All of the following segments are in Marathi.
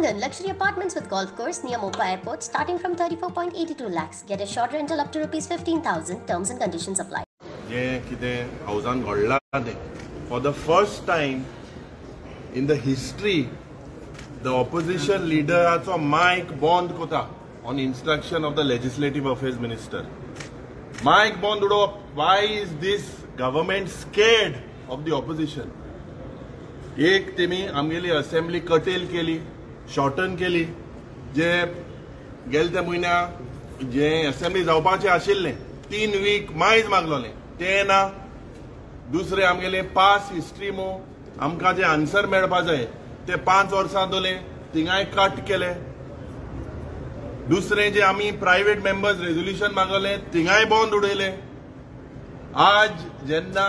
Angan luxury apartments with golf course near Mopa Airport starting from 34.82 lakhs. Get a short rental up to rupees 15,000. Terms and conditions apply. जे कितें हावजान घडलां तें for the first time in the history the opposition लिडराचो mike बंद कोता on instruction of the legislative affairs minister mike बंद उडोवप why is this government scared of the opposition एक तेमी आमगेली असेंब्ली कटेल केली शॉर्टन केली. जे गेले त्या म्हयन्या जे असेंब्ली जावपाचें आशिल्लें तीन वीक मायज मागलोलें. तें ना दुसरें आमगेलें पास हिस्ट्री मो आमकां जे आन्सर मेळपा जाय ते पांच वर्सां दोले थिंगाय कट केले. दुसरें जे आमी प्रायव्हेट मेंबर्स रेझोल्युशन मागवलें थिंगाय बंद उडयले. आज जेन्ना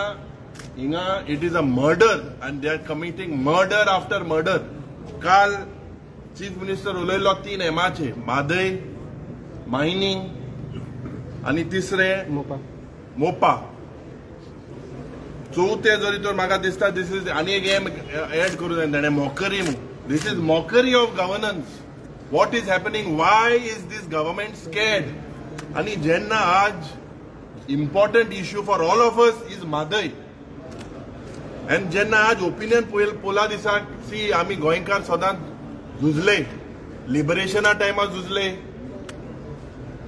हिंगा it is a murder and they are committing murder after murder काल चीफ मिनिस्टर उलयल्लो तीन एमाचे मादय मायनिंग आनी तिसरें मोपा. चवथे जरी तर म्हाका दिसता दिस इज आनी एक एम एड करूं जाय ताणें mockery this is mockery of governance what is happening why is this government scared आनी जेन्ना आज important issue for all of us is Mhadei. And जेन्ना आज ओपिनियन पोला दिसाक सी आमी गोंयकार सदांच झुजले लिबरेशना टायमार झुजले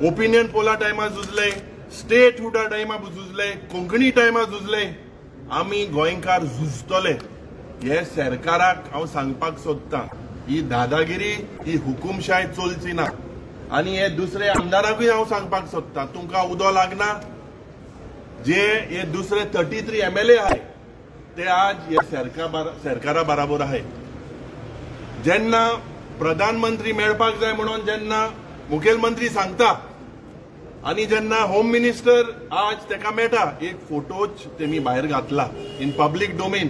ओपिनियन पोला टायमार झुजले स्टेट हुडा टायमार झुजले कोंकणी टायमार झुजले आमी गोंयकार झुजतले हे सरकाराक हांव सांगपाक सोदतां. ही दादागिरी ही हुकुमशाय चलची ना. आनी हे दुसरे आमदाराकूय हांव सांगपाक सोदतां. तुमकां उदो लागना? जे हे दुसरे thirty three M L A आहाय ते आज हे सरकारा बराबर आहाय जेन्ना प्रधानमंत्री मेळपाक जाय म्हणून जेन्ना मुखेलमंत्री सांगता आनी जेन्ना होम मिनिस्टर आज तेका मेळटा एक फोटोच तेमी भायर घातला in public domain.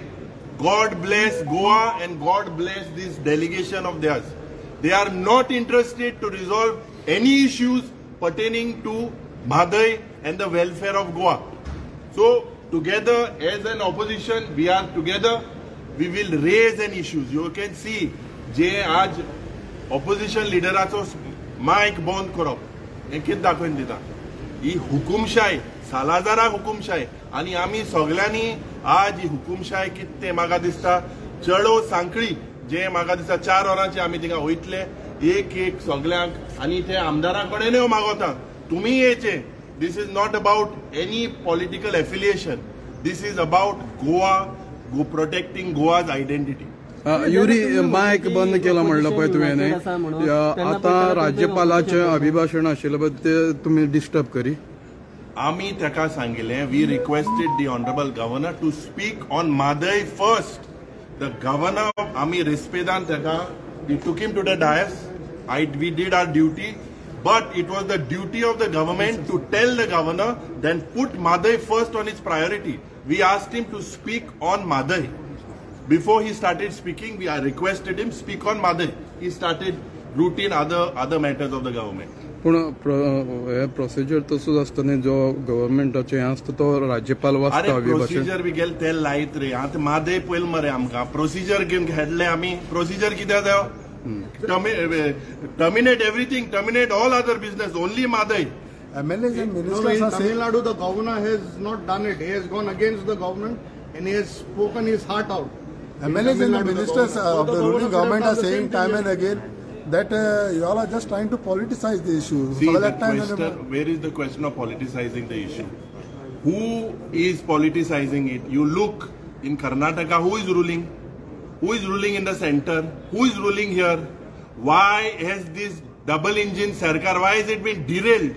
God bless Goa and God bless this delegation of theirs they are not interested to resolve any issues pertaining to Mhadei and the welfare of Goa so together as an opposition we are together we will raise an issues you can see जे आज ऑपोजिशन लिडराचो मायक बंद करप हें कितें दाखोवन दिता. ही हुकुमशाय सालाजाराक हुकुमशाय आनी आमी सगळ्यांनी आज ही हुकुमशाय कितें तें म्हाका दिसता? चलो सांकळी जे म्हाका दिसता चार वरांचे आमी थिंगा वयतले एक एक सगळ्यांक आनी ते आमदारां कडेन मागोता. तुमी येचे this is not about any political affiliation this is about Goa go protecting Goa's identity Yuri mike बंद केला म्हणलं पळय तुवें आता राज्यपालाचें अभिभाशण आशिल्लें पळय ते तुमी डिस्टर्ब करी आमी ताका सांगिल्लें we requested the honourable governor to speak on Mhadei first the governor आमी रेस्पेदान ताका we took him to the dais I we did our duty but it was the duty of the government to tell the governor then put Madai first on its priority. We asked him to speak on Madai. before he started speaking we i requested him speak on madhe. He started routine other other matters of the government. पण प्रोसिजर तसंच असतो ना जो गव्हर्नमेंट असतो तो राज्यपाल प्रोसिजर बी गेल ते लाईत रे. आता मादे पहिले मरे आमका. प्रोसिजर घेऊन घेतले आम्ही. प्रोसिजर किती जाव terminate everything terminate all other business only Mhadei MLA Tamil Nadu the governor has not done it has gone against the government and has spoken his heart out In MLAs and the ministers uh, of the ruling government are saying time and again that uh, you all are just trying to politicize the issue. See, For the that time, question, where is the question of politicizing the issue? Who is politicizing it? You look in Karnataka, who is ruling? Who is ruling in the center? Who is ruling here? Why has this double engine Sarkar, why has it been derailed?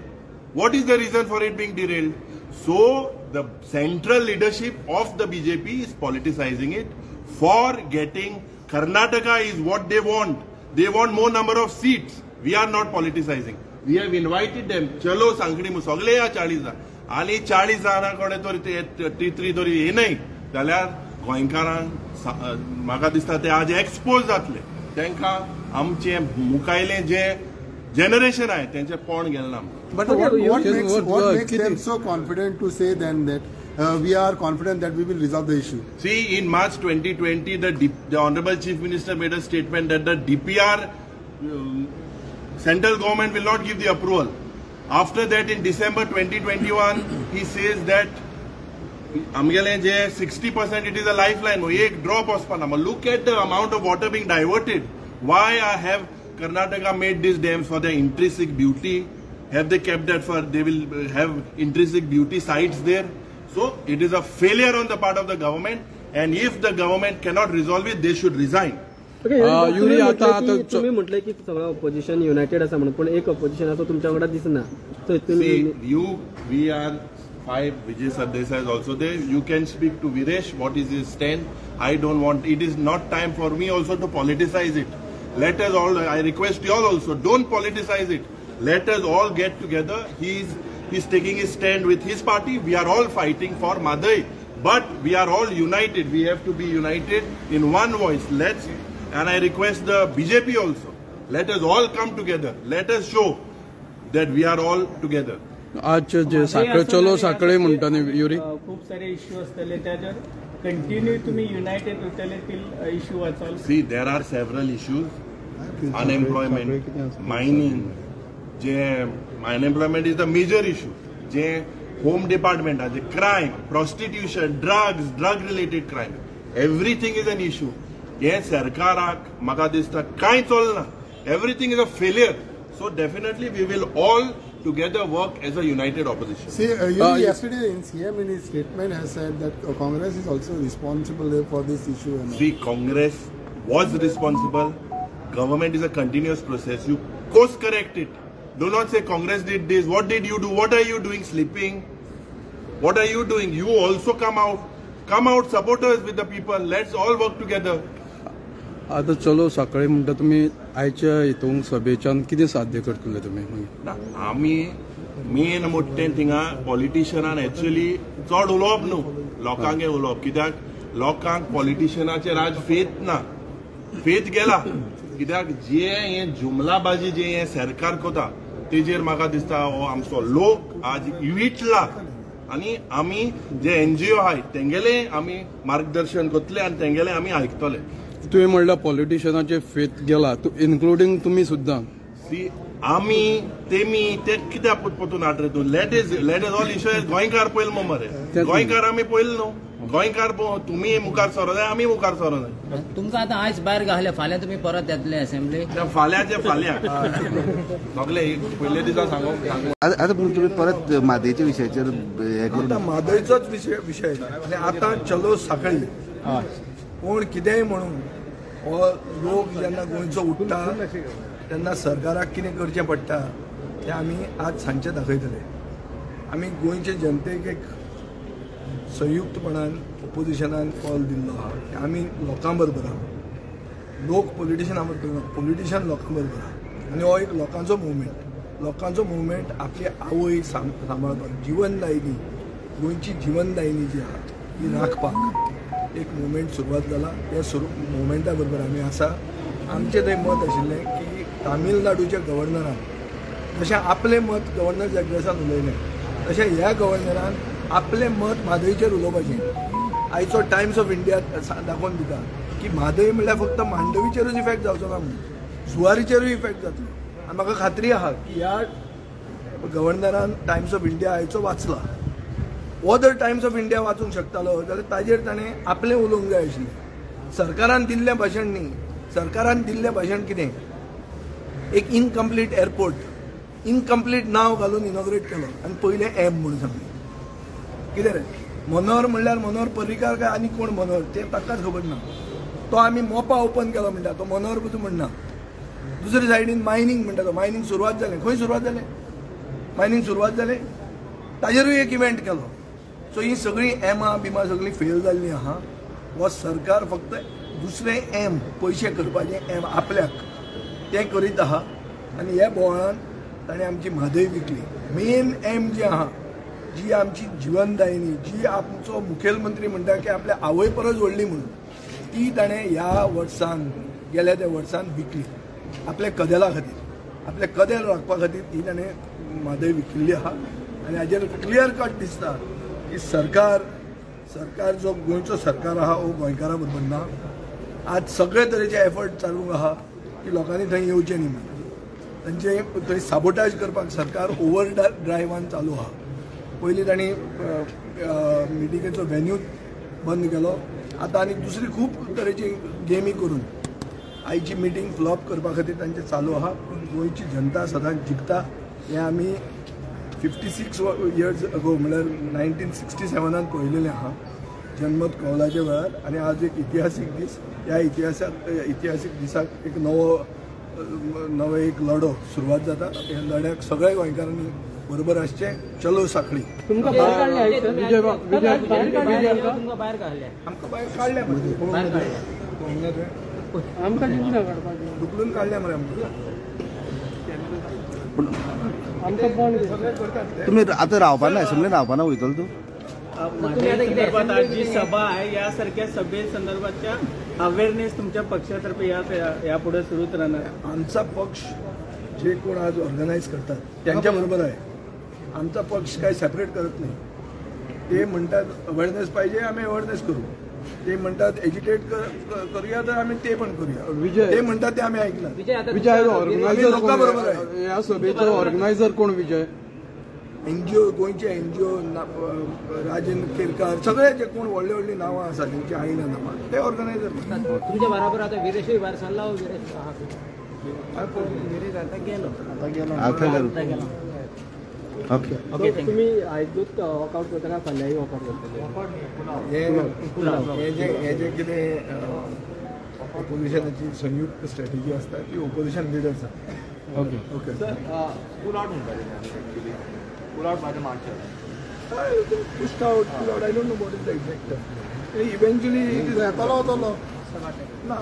What is the reason for it being derailed? So, the central leadership of the BJP is politicizing it for getting Karnataka is what they want. They want more number of seats. We are not politicizing. We have invited them. चलो सांगडी मु सगळे या चाळीसा आनी चाळीस जाणां कडेन तरी ते टित्री तरी येनाय जाल्यार गोंयकारांक म्हाका दिसता ते आज एक्सपोज जातले तांकां आमचे मुखायले जे जनरेशन आहे त्यांचे पोण गेलें ना But what, what Yes, makes, what- what what- makes them uh, we are confident that we will resolve the issue. See, in March 2020, the, D the Honorable Chief Minister made a statement that the DPR, um, central government will not give the approval. After that, in December 2021, he says that Amgale 60% it is a lifeline. Oh, drop. Look at the amount of water being diverted. Why I have Karnataka made these dams for their intrinsic beauty? Have they kept that for, they will uh, have intrinsic beauty sites there? so it is a failure on the part of the government and if the government cannot resolve it they should resign okay, um, तुम्ही युरी, म्हटलं आता- की- आता च- तुम्ही म्हटलं की सगळं ऑपोजिशन युनायटेड असा म्हणून पण एक ऑपोजिशन असं तुमच्या वांगडा दिसना तर तुम्ही See, you, we are five. Vijay Sardesai is also there. You can speak to Viresh. What is his stand? I don't want. It is not time for me also to politicize it. Let us all. I request you all also. Don't politicize it. Let us all get together. He's he's taking his stand with his party. We are all fighting for Madai, but we are all united. We have to be united in one voice. Let's. And I request the BJP also. Let us all come together. Let us show that we are all together. आज जे साखळे चलो साखळे म्हणटा न्ही युरी अ, खूप सारे इश्यू असतले त्याच्यावर कंटिन्यू तुम्ही युनायटेड उरतले तील issue वाचल See, there are several issues. Unemployment, mining, जे unemployment is the major issue. जे home department जे crime, prostitution, drugs, drug related crime. Everything is an issue. हे सरकाराक म्हाका दिसता कांय चलना. Everything is a failure. So definitely we will all together work as a united opposition. See, uh, you Uh, yesterday in CM in his statement has said that uh, Congress is also responsible for this issue. And. See, Congress was responsible. Government is a continuous process. You course correct it. Do not say Congress did this. What did you do? What are you doing? Sleeping? What are you doing? You also come out. Come out, supporters with the people. Let's all work together. आता चलो साखळे म्हणटा तुमी आयच्या हितूंक सभेच्यान कितें साध्य करतले तुमी आमी मेन मोठें थिंगा पॉलिटिशियनान एक्चुअली चड उलोवप न्हू लोकांगे उलोवप कित्याक लोकांक पॉलिटिशियनाचेर आज फेथ ना फेथ गेला कित्याक जे हे जुमलाबाजी जे हे सरकार कोता तेजेर म्हाका दिसता हो आमचो लोक आज विटला. आनी आमी जे एनजीओ आहाय तेंगेले आमी मार्गदर्शन करतले आनी तेंगेले आमी आयकतले. तुवें म्हणल्यार पॉलिटिशियनाचे फेथ गेला इन्क्लुडींग तुमी सुद्दां सी आमी तेमी ते कित्याक रे तूं let is let is all issue गोंयकार पयल मरे गोंयकार आमी पयल न्हू गोंयकार पो- तुमी मुखार सरो जाय आमी मुखार सरो जाय तुमकां आतां आयज भायर घाले फाल्यां तुमी परत येतले असेंब्ली फाल्यांचे फाल्यां सगळे पयले दिसा सांगो सांगो. आता पण तुम्ही परत मादयेच्या विशयाचेर हे करून आता म्हादयचोच विशय विशय आनी आतां चलो साखळी. कोण कितेंय म्हणून? हो लोक जेन्ना गोंयचो उठ्ठा तेन्ना सरकाराक कितें करचें पडटा तें आमी आज सांजचे दाखयतले आमी गोंयचे जनतेक एक संयुक्तपणान ओपोजिशनान कॉल दिल्लो आहा की आमी लोकां बरोबर आहा लोक पोलिटिशना बरोबर ना लोकां बरोबर आहा आनी हो एक लोकांचो मुवमेंट लोकांचो मुवमेंट आपली आवय सांग सांबाळपाक जिवनदायिनी गोंयची जिवनदायिनी जी आहा ती राखपाक. एक मुवमेंट सुरवात जाला. त्या सुरू मुवमेंटा बरोबर आमी आसा. आमचें थंय मत आशिल्लें की तामिळनाडूच्या गव्हर्नरान जशें आपलें मत गव्हर्नर जगदेसान उलयलें तशें ह्या गव्हर्नरान आपलें मत म्हादयचेर उलोवपाचें आयचो टायम्स ऑफ इंडिया दाखोवन दिता की म्हादय म्हणल्यार फक्त मांडवीचेरूच इफेक्ट जावचो ना म्हणून. जुवारीचेरूय इफेक्ट जातलो. आनी म्हाका खात्री आहा की ह्या गव्हर्नरान टायम्स ऑफ इंडिया आयचो वाचला. हो जर टायम्स ऑफ इंडिया वाचूंक शकतालो जाल्यार ताजेर ताणें आपलें उलोवंक जाय आशिल्लें सरकारान दिल्लें भाशण न्ही सरकारान दिल्लें भाशण कितें? एक इनकम्प्लीट एअरपोर्ट इनकम्प्लीट नांव घालून इनॉग्रेट केलो. आनी पयलें एम म्हणून सांगलें कितें रे मनोहर म्हणल्यार मनोहर पर्रीकार काय आनी कोण मनोहर? तें ताकाच खबर ना तो आमी मोपा ओपन केलो म्हणटा तो मनोहर पुतू म्हणना दुसरे सायडीन मायनींग म्हणटा तो. मायनींग सुरवात जालें खंय सुरवात जालें मायनींग सुरवात जालें ताजेरूय एक इव्हेंट केलो. सो ही सगळीं एमां बिमां सगळीं फेल जाल्लीं आहा हो सरकार फक्त दुसरें एम पयशे करपाचें एम आपल्याक. तें करीत आहा. आनी ह्या बोवाळान ताणें आमची म्हादय विकली. मेन एम जें आहा जी आमची जिवनदायिनी जी आमचो मुखेलमंत्री म्हणटा की आपल्या आवय परस व्हडली म्हणून ती ताणें ह्या वर्सान गेल्या त्या वर्सान विकली. आपल्या कदेला खातीर. आपल्या कदेल राखपा खातीर ती ताणें म्हादय विकिल्ली आहा आनी हाजेर क्लियर कट दिसता की सरकार सरकार जो गोंयचो सरकार आहा हो गोंयकारा बरोबर ना आज सगळे तरेचे एफर्ट चालू आहा की लोकांनी थंय येवचें न्ही म्हणून तांचे थंय साबोटाज करपाक सरकार ओवर ड्रायव्हान चालू आहा. पयलीं तांणी मिटिंगेचो व्हेन्यू बंद केलो. आतां आनी दुसरी खूब तरेची गेमी करून आयची मिटींग फ्लॉप करपा खातीर तांचे चालू आहा. पूण गोंयची जनता सदांच जिखता हें आमी फिफ्टी सिक्स इयर्स अगो म्हळ्यार नायन्टीन सिक्स्टी सेवनान पळयलेलें आहा. जन्मत कौलाच्या वेळार आनी आज एक इतिहासीक दीस ह्या इतिहासाक इतिहासीक दिसाक एक नवो नवो एक लढो सुरवात जाता. ह्या लढ्याक सगळ्या गोंयकारांनी बरोबर आसचें चलो साखळी. तुमकां भायर काडले आयज विजय बा- विजय भायर काडले विजय आमकां? तुमकां भायर काढले आमकां भायर काडल्या मरे भायर आमकां काडपाक मरे आमकां. तुम्ही आता रावपाना असेंब्लीन रावपाना वयतलो तू? जी सभा आहे? यासारख्या सभे संदर्भातच्या अवेअरनेस तुमच्या पक्षातर्फे या यापुढे सुरूच राहणार. आमचा पक्ष जे कोण आज ऑर्गनाईज करतात त्यांच्या बरोबर आहे. आमचा पक्ष काय सेपरेट करत नाही. ते म्हणतात अवेअरनेस पाहिजे आम्ही अवेअरनेस करू. ते म्हणतात एज्युकेट करूया तर आम्ही ते पण करूया. विजय- ते म्हणतात ते आम्ही ऐकणार. विजय आता विजय आम्ही ऑर्गनायझर. या सभेचो ऑर्गनायझर कोण विजय? एनजीओ गोंयचे एनजीओ राजेंद्र केरकार सगळे जे कोण व्हडली व्हडली नांवां आसा तेंची आईना नांवां ते ऑर्गनायझर तुमच्या बरोबर आता विरेशूय भायर सरला हो विरेश. आहा. विरेश आता गेलो. आता आता गेलो गेलो. ओके ओके तुम्ही आयजूच वॉकआउट करता काय फाल्यांय वॉकआउट करतले हे जे हे जे कितें ओपोजिशनाची संयुक्त स्ट्रॅटेजी आसता ती ओपोजिशन लिडर्स आसा okay okay the exact term. Eventually, it is येतलो वतलो. ना.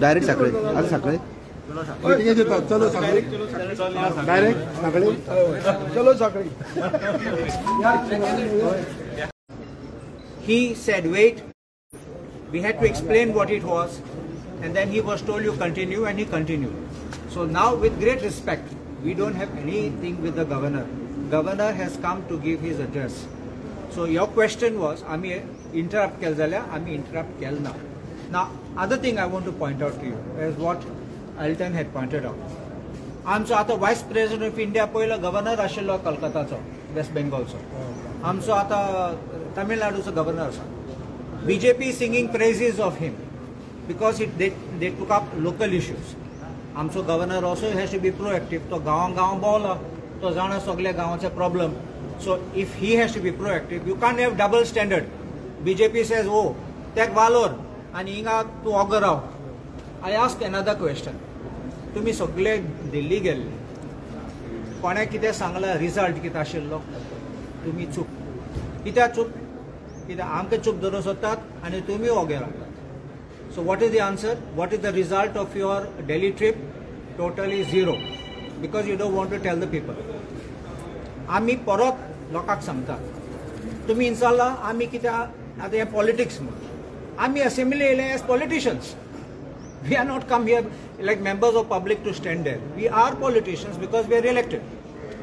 डायरेक्ट साखळे आता साखळे मिटिंगेक येतात चलो साखळी डायरेक्ट साखळी हय, चलो साखळी he said, wait. We had to explain what it was. And then he was told, you continue, and he continued. So now, with great respect, we don't have anything with the governor. Governor has come to give his address. So your question was, आम्ही interrupt केल जाल्यार आम्ही interrupt केल ना. Now, other thing I want to point out to you is what Alton had pointed out आमचो आतां वायस प्रेसिडेंट ऑफ इंडिया पयलो गव्हर्नर आशिल्लो कलकत्ताचो वेस्ट बेंगॉलचो आमचो आतां तमिळनाडूचो गव्हर्नर आसा BJP singing praises of him because it they they took up local issues आमचो governor also has to be proactive तो गांवां गांव भोंवलो तो जाणा सगल्या गांवाचे problem so if he has to be proactive you can't have double standard BJP says ओ तेक वालोर आनी हिंगा तूं ऑगर राव आय आस्क एनदर क्वेश्चन तुमी सगळे दिल्ली गेल्ले कोणे कितें सांगलां रिजल्ट कितें आशिल्लो तुमी चूक. कित्याक चूक? कित्याक आमकां चूक धरून सोदतात आनी तुमी ओगे रावतात so what is the answer what is the result of your Delhi trip totally zero because you don't want to tell the people आमी परत लोकांक सांगतात. तुमी इंचाल्ला आमी कित्याक आतां हें पॉलिटिक्स म्हणून आमी असेंब्ली येयले as politicians We are not come here like members of public to stand there. We are politicians because we are elected.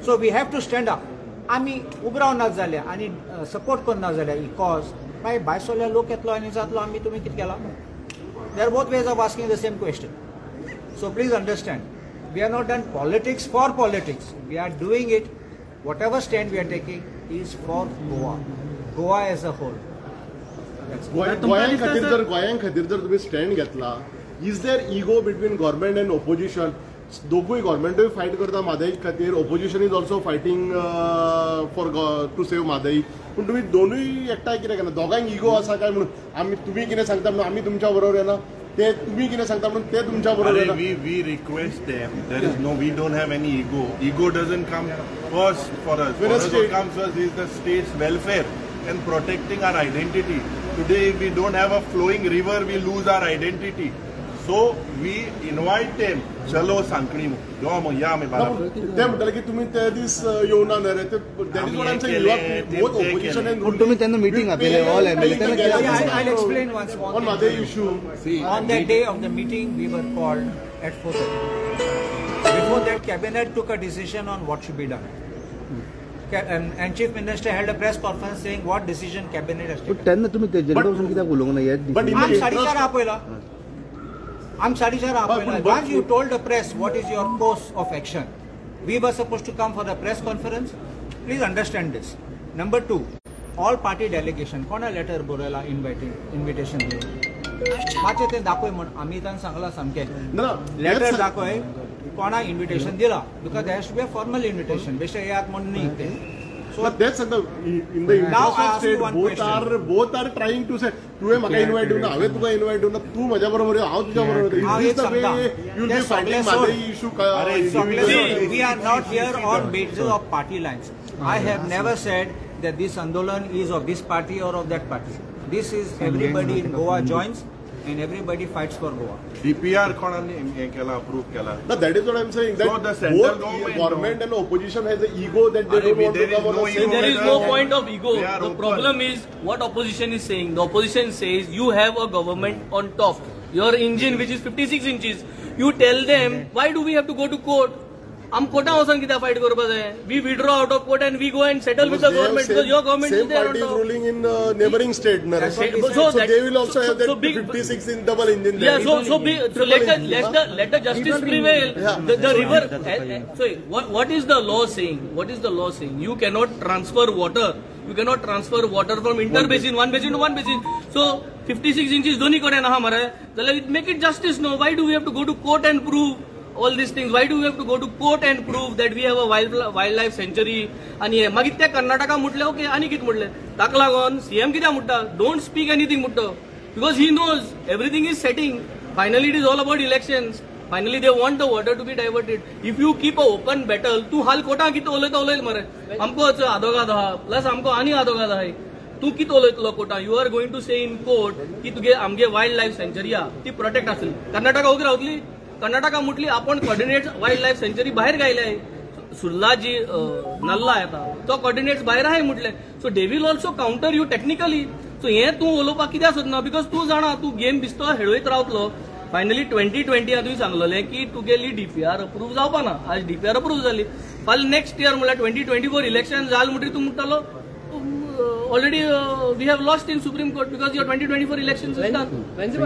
So we have to stand up. आमी उब रावनात जाल्या आनी सपोर्ट करना जाल्यार ही कॉज मागीर भायर सरल्या लोक येतलो आनी जातलो आमी तुमी कितें केलां? They are both ways of asking the same question so please understand we are not done politics for politics we are doing it whatever stand we are taking is for Goa Goa as a whole गोंयां खातीर जर गोंयां खातीर जर तुम्ही स्टँड घेतला is there ego between government and opposition दोघूय गव्हर्नमेंटूय फायट करता म्हादई खातीर opposition is also fighting for to save Mhadei पण तुम्ही दोनूय एकठांय कितें करना दोघांक इगो आसा काय म्हणून? आम्ही तुम्ही कितें सांगता म्हणून? आम्ही तुमच्या बरोबर येना ते तुम्ही कितें सांगता म्हणून? ते तुमच्या बरोबर we we request them there is no we don't have any ego ego doesn't come first for us for us it comes is the state's welfare and protecting our identity today we don't have a flowing river we lose our identity so we invite them चलो सांकणी यो या मी बाला ते म्हटलं की तुम्ही ते दिस येऊ ना रे ते that is what I both opposition and तुम्ही त्यांना मीटिंग आपले all and I I explain once more on Mhadei issue on the day of the meeting we were called at 4:30 before that cabinet took a decision on what should be done and chief minister had a press conference saying what decision cabinet असते त्यांना तुम्ही जनरल कसून कित्याक उलोवंक नाही साडे चार हा पहिला चार आपयला I'm Sadishar Appointment. Once you told the press what is your course of action, we were supposed to come for the press conference. Please understand this. Number two, all party delegation, कोणा letter बरोयला inviting invitation दिलं मातशें तें दाखय म्हण आमी तांकां सांगलां सामकें लेटर दाखय कोणा invitation दिला there has to be a formal invitation बेश्टे येयात म्हण न्ही तें So that's the in the Now interest I of ask you state one both question. are both are trying to say तुवें म्हाका इन्वायट दिवना हांवें तुका इन्वायट दिवना तूं म्हज्या बरोबर यो हांव तुज्या बरोबर हांव इज एक दिस द वे सांगता. यू ते बी सगळे फायटिंग सोड. म्हाजे issue See, we are not here on basis of party lines. I have never said that this Andolan is of this party or of that party. This is everybody in Goa joins And everybody fights for Goa. DPR कोणाने हे केला अप्रूव्ह केला No, that is what I'm saying. That So the central both government- government and opposition has an ego that they Are don't want to there is come no There is no point of ego. The open. problem is what opposition is saying. The opposition says you have a government on top. Your engine, which is 56 inches, you tell them why do we have to go to court? आम कोटा वसन किती फाईट करू पाहिजे we withdraw out of court and we go and settle with the government because your government is is ruling in neighbouring state so they will also so big fifty in double engine so so big let let let the justice prevail the river what is the law saying what is the law saying you cannot transfer water you cannot transfer water from inter basin one basin two one basin so fifty six inches दोन्ही कडे ना मरे जर it make it justice no why do you have to go to court and prove all this things why do do to go to court to proof that we that a have wild wild wildlife sanctuary आणि हे मागीर ते कर्नाटका म्हटले ओके आनी कितें म्हटले ताका लागून सीएम कित्याक म्हणटा डोंट स्पीक एनीथींग म्हणटा because he knows everything is setting finally it is all about elections finally they want the water to be diverted if you keep a open battle तू हाल कोटा कितें उलयता उलयत मरे? आमकोच आदोगाद आहा प्लस आमको आनी आदोगाद आहाय तू कितें उलयतलो Kota? You are going to say in court की तुगे आमगे वायल्ड लायफ सेंच्युरी आहा ती प्रोटेक्ट आसली कर्नाटका ओगी रावतली कर्नाटका म्हटली आपण कॉर्डिनेट वायल्ड लायफ सेंचुरी बाहेर गायले सुर्ला जी नल्ला येता तो कॉर्डिनेट्स भायर आहे म्हटले. So they will also counter you technically so हे तूं उलोवपाक कित्याक सोदना बिकॉज तूं जाणा तूं गेम बिस्तो हेळयत रावतलो. फायनली ट्वेंटी ट्वेंटी तुवें सांगलेलें की तुगेली डीपीआर अप्रूव जावपा ना आज डीपीआर अप्रूव जाली फाल्यां नेक्स्ट इयर म्हळ्यार ट्वेंटी ट्वेंटी फोर इलेक्शन जाल म्हणटरी तूं म्हणटालो already we have lost in Supreme Court because your twenty twenty four election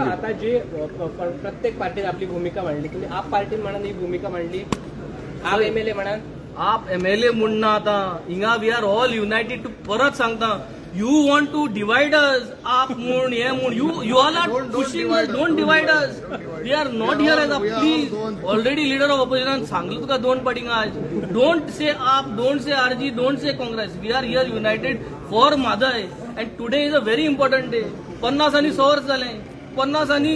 आता जी अ, प- प- प्रत्येक पार्टीने आपली भूमिका मांडली तुम्ही आप पार्टीन म्हणान ही भूमिका मांडली. आप एमएलए म्हणान आप एमएलए म्हणना आता हिंगा we are all united to परत सांगता. यू वॉन्ट टू डिवाइड आप म्हूण हे म्हूण you you are pushing don't divide us we are not here as a please already leader of opposition सांगलं तुका दोन पाटींग आज? Don't say AAP don't say RG don't say Congress we are here united for Mhadei and today is a very important day पन्नास आनी स वर्स जालें पन्नास आनी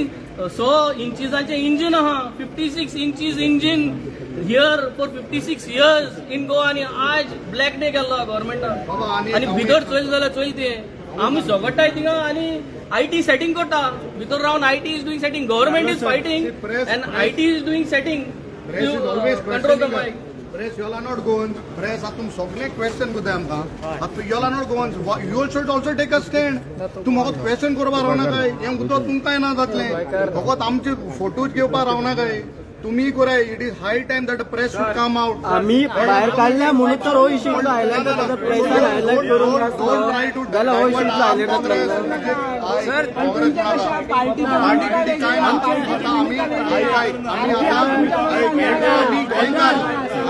स इंचिसाचें इंजीन आहा fifty six inches engine here for fifty six years in Goa आनी आज ब्लॅक डे केल्लो गव्हर्मेंटान आनी भितर चोयल जाल्यार चोयल तें. आमी झगडटाय थिंगा आनी आय टी सेटिंग करता भितर Ravan I T is doing setting government is fighting and I T is doing setting Press is always control the mic. Press, you all are not going. Press, आतां तुम सगळे क्वेश्चन करताय आमकां आतां you all are not going. You should also take a stand. तूं म्हाका क्वेश्चन करपा रावना काय हें उदक तुमकांय ना जातलें फकत आमचे फोटोज घेवपा रावना काय तुम्ही कराय it is high time that press should come out आम्ही बाहेर काढल्या म्हणून तर हो इश्यू हायलाईट जाता प्रेसान हायलाईट करून हो हायलाईट जातलो सर आम्ही आम्ही आता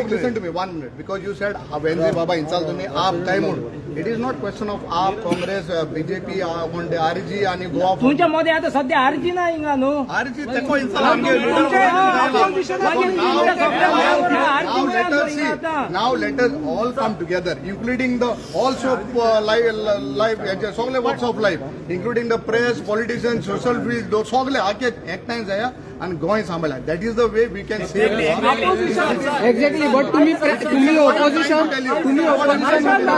are spoke listen to me one minute because you said वेन्झे बाबा इंचाल तुम्ही आप काय म्हणून it is not question of AAP Congress BJP कोणते आरजी आणि गोवा तुमच्या मध्ये आता सध्या आरजी ना? हिंगा न्हू आरजी तेको now let us all come together including the also uh, live live याचे सगळे of life including the press politicians social field सगळे आखे एकठांय जाया. आणि गोंय सांभाळा that is the way we can save exactly but तुम्ही तुम्ही ऑपोजिशन तुम्ही opposition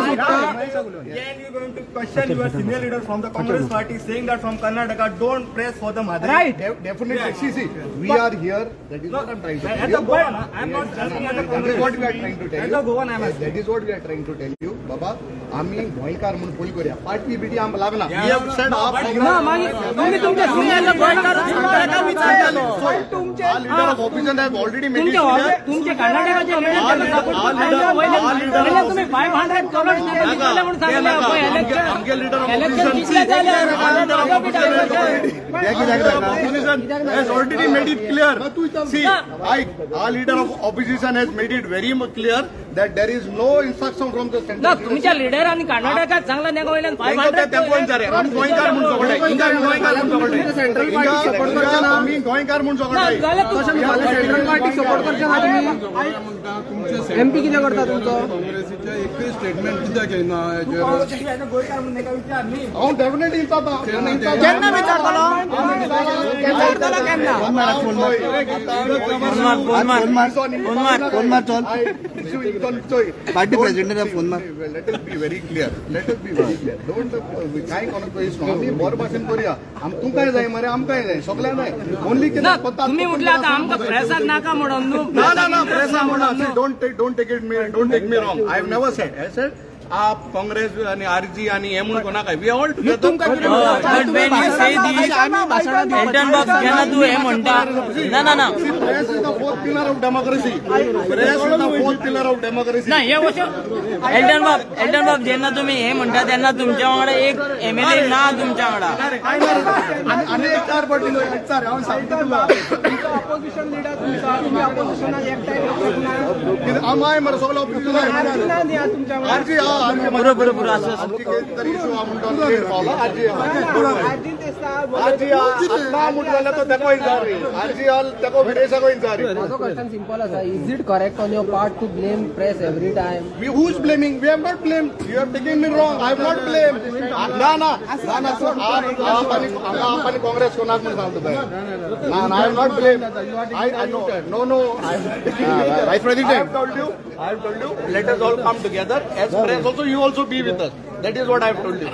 Again, you're going to question your senior leader from the Congress party saying that from Karnataka, don't press for the Madhuri. Right. Definitely. See, see, we are here. That is what I'm trying to tell At you. the Goan, I'm not asking at the That is Congress. what we are trying to tell At you. the Goan, I'm Yes, That is what we are trying to tell you. बाबा आम्ही गोंयकार म्हणून पोल करूया पार्टी बिटी आम लागना We have said our ना मागीर तुम्ही तुमच्या सिनियरला गोंयकार सांगता विचारलेलो तुमचे Our leader of opposition have already made it तुमचे clear. तुमचे कर्नाटकाचे लीडर त्यांना सपोर्ट पहिले तुम्ही फाईव्ह हंड्रेड करोड दिले म्हणून सांगितले आमगे leader of इलेक्शन opposition, जिंकले see, जाल्यार opposition has already made it clear. See, That there is no instruction from the center. तुमच्या लिडरांनी कर्नाटकात चांगला नेगा वयल्यान फाईव्ह हंड्रेड गोंयकार म्हणून सगळे हिंगा गोंयकार म्हणून सगळे हिंगा सपोर्ट करता आम्ही गोंयकार म्हणून सगळे जाल्यार तशें फाल्यां सेंट्रल पार्टी सपोर्ट करचे ना तुम्ही एमपी कितें करता तुमचो? काँग्रेसीचे एकूय स्टेटमेंट कित्याक येना हेजेर हांव डेफिनेटली इंचाता केन्ना विचारतलो विचारतलो केन्ना फोन मार फोन मार फोन मार चल. पार्टी प्रेसिडेंटाक फोन मार let us be very clear let us be very clear don't काय कोणाक पयस आमी बरे भाशेन करुया. आम तुमकांय जाय मरे? आमकांय जाय? सगळ्यांक जाय. ओनली ना तुम्ही म्हटले आतां आमकां प्रेसाक नाका म्हणून न्हू No, no, no, press म्हणून don't take, don't take it me, don't take me wrong. I have never said. I said, आप काँग्रेस आणि आरजी आणि हे म्हणून कोणाक वी ऑल हे fourth pillar of democracy press is the fourth pillar of democracy ना हे बाब एल्टन बाब जेन्ना तुम्ही हे म्हणटा तेन्ना तुमच्या वांगडा एक एमएलए ना तुमच्या वांगडा आणि एक चार पटी चार हांव सांगता तुला ऑपोजिशन लिडर तुमचा तुम्ही ऑपोजिशनाक एकठांय आमाय मरे सगळं आरजी हा पुरो पुरो पुरो असं आमची कितें तरी इशू हा म्हणटा लेट पावला आरजी आरजी ना म्हणलेलो तो तेको इंचार आरजी हॉल तेको विदेशाको इंचार माझो क्वेश्चन सिंपल आसा is it correct on your part to blame press every time We, who's blaming? We have not blamed. You have taken me wrong. I have not blamed. ना ना ना ना सर आप आप आणि आप आणि काँग्रेस कोणाक म्हणून सांगतो बाय ना ना I have not blamed. I I know. No no. I Vice President. I have told you. I have told you. Let us also, you also be with us. That is what I have told you.